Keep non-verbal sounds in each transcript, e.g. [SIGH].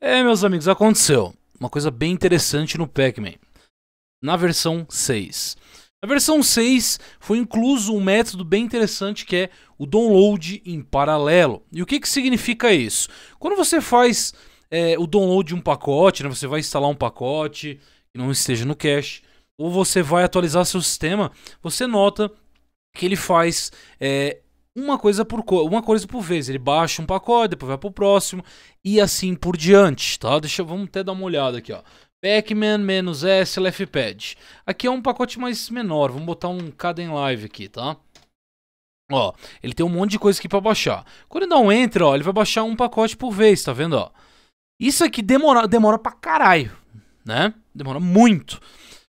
É, meus amigos, aconteceu uma coisa bem interessante no Pac-Man. Na versão 6. Na versão 6 foi incluso um método bem interessante que é o download em paralelo. E o que, que significa isso? Quando você faz é, o download de um pacote, né, você vai instalar um pacote que não esteja no cache, ou você vai atualizar seu sistema, você nota que ele faz é, uma coisa por uma coisa por vez. Ele baixa um pacote, depois vai pro próximo e assim por diante, tá? Deixa, vamos até dar uma olhada aqui, ó. Pacman-S LFPad. Aqui é um pacote mais menor, vamos botar um Caden Live aqui, tá? Ó, ele tem um monte de coisa aqui para baixar. Quando ele dá um enter, ó, ele vai baixar um pacote por vez, tá vendo, ó? Isso aqui demora, demora pra caralho, né? Demora muito.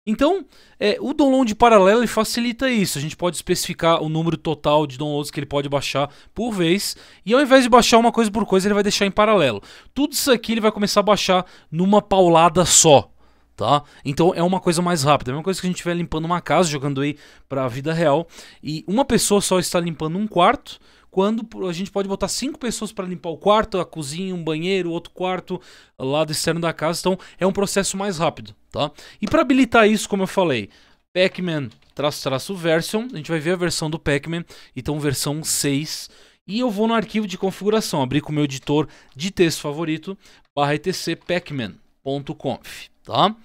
Então, é, o download paralelo facilita isso. A gente pode especificar o número total de downloads que ele pode baixar por vez. E ao invés de baixar uma coisa por coisa, ele vai deixar em paralelo. Tudo isso aqui ele vai começar a baixar numa paulada só. Tá? Então é uma coisa mais rápida. É uma coisa que a gente estiver limpando uma casa, jogando aí para a vida real. E uma pessoa só está limpando um quarto quando a gente pode botar cinco pessoas para limpar o quarto, a cozinha, um banheiro, outro quarto, lado externo da casa. Então é um processo mais rápido, tá? E para habilitar isso, como eu falei, Pac-Man traço traço version, a gente vai ver a versão do Pac-Man, então versão 6. E eu vou no arquivo de configuração, abrir com o meu editor de texto favorito, barra etc pacman.conf, tá?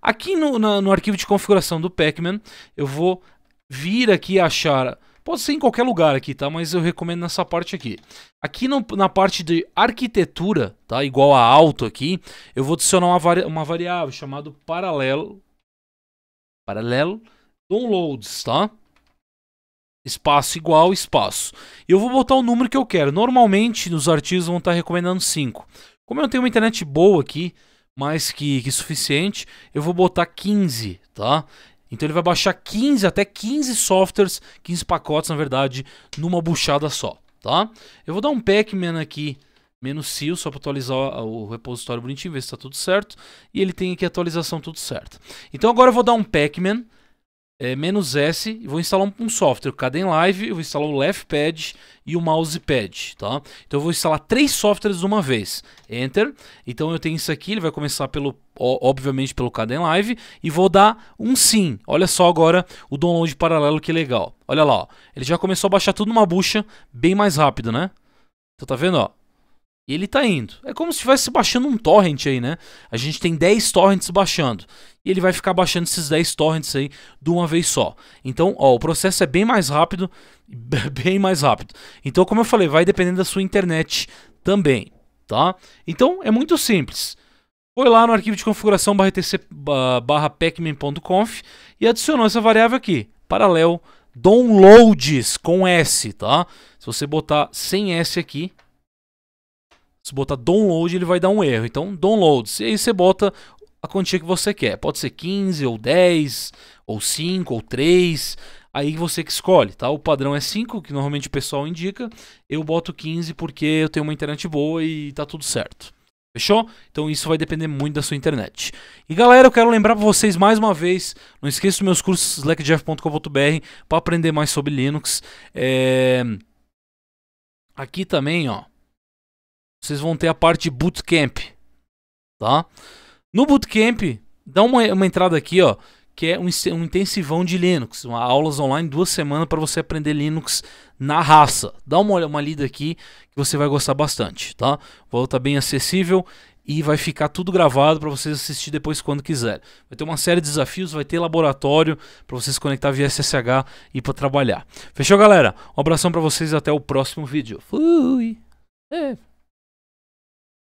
Aqui no, na, no arquivo de configuração do Pacman, eu vou vir aqui achar Pode ser em qualquer lugar aqui, tá? Mas eu recomendo nessa parte aqui. Aqui no, na parte de arquitetura, tá? Igual a alto aqui, eu vou adicionar uma, vari uma variável chamada paralelo. Paralelo downloads, tá? Espaço igual, espaço. E eu vou botar o número que eu quero. Normalmente, nos artigos vão estar recomendando 5. Como eu tenho uma internet boa aqui, mais que, que suficiente, eu vou botar 15, tá? Então ele vai baixar 15 até 15 softwares, 15 pacotes na verdade, numa buchada só, tá? Eu vou dar um pacman aqui menos só para atualizar o repositório bonitinho, ver se está tudo certo. E ele tem aqui a atualização tudo certo. Então agora eu vou dar um pacman é, menos S e vou instalar um, um software, o Caden Live, eu vou instalar o Leftpad e o Mousepad, tá? Então eu vou instalar três softwares de uma vez. Enter. Então eu tenho isso aqui, ele vai começar pelo, obviamente pelo Caden Live e vou dar um sim. Olha só agora o download paralelo que legal. Olha lá, ó. ele já começou a baixar tudo numa bucha bem mais rápido, né? Então tá vendo, ó? E ele tá indo. É como se estivesse baixando um torrent aí, né? A gente tem 10 torrents baixando. E ele vai ficar baixando esses 10 torrents aí de uma vez só. Então, ó, o processo é bem mais rápido. [LAUGHS] Bem mais rápido. Então, como eu falei, vai dependendo da sua internet também, tá? Então, é muito simples. Foi lá no arquivo de configuração barra tc barra pacman.conf e adicionou essa variável aqui. Paralelo downloads com S, tá? Se você botar sem S aqui, se botar download, ele vai dar um erro. Então, downloads. E aí você bota a quantia que você quer. Pode ser 15 ou 10 ou 5 ou 3. Aí você que escolhe, tá? O padrão é 5, que normalmente o pessoal indica. Eu boto 15 porque eu tenho uma internet boa e tá tudo certo. Fechou? Então isso vai depender muito da sua internet. E galera, eu quero lembrar para vocês mais uma vez, não esqueça dos meus cursos slackjeff.com.br para aprender mais sobre Linux. É... Aqui também, ó, vocês vão ter a parte de bootcamp, tá? No bootcamp, dá uma, uma entrada aqui, ó, que é um, um intensivão de Linux, uma aulas online duas semanas para você aprender Linux na raça. Dá uma, uma lida aqui que você vai gostar bastante, tá? Vou tá bem acessível e vai ficar tudo gravado para vocês assistir depois quando quiser. Vai ter uma série de desafios, vai ter laboratório para vocês conectar via SSH e para trabalhar. Fechou, galera? Um abração para vocês até o próximo vídeo. Fui. É.